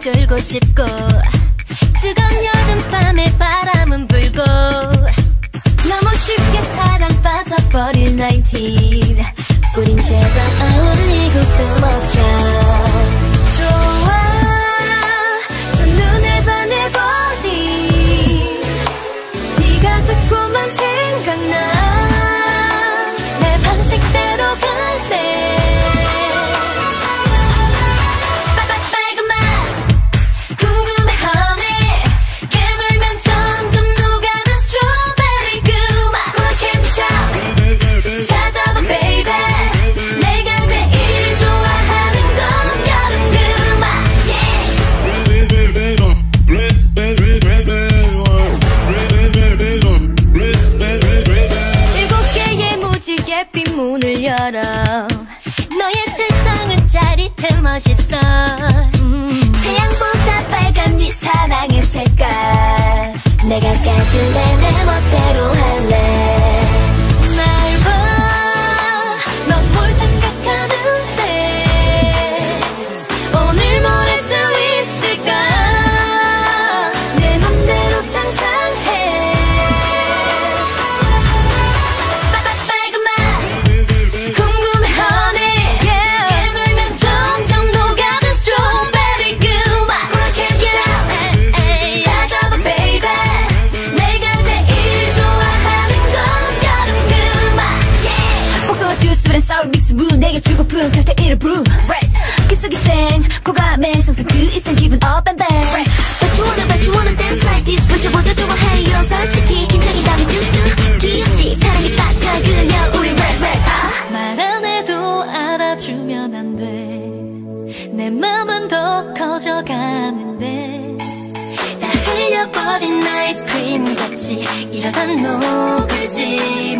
쫄고 싶고. 뜨거운 여름밤에 바람은 불고. 너무 쉽게 사랑 빠져버릴 19 우린 제발 어울리고 또 먹자 열어 너의 세상은 짜릿해 멋있어 음. 태양보다 빨간 네 사랑의 색깔 내가 까줄래 주고픈 칵테일을 brew 기속이 쨍 고감에 상상 그 이상 기분 up and back But you wanna but you wanna dance like this. 보자보자 좋아해요. 솔직히 긴장이 담이 뚝뚝 귀엽지? 사랑에 빠져 우리 rap rap. 아. 말안 해도 알아주면 안 돼. 내 맘은 더 커져가는데. 다 흘려버린 아이스크림 같이 이러다 녹을지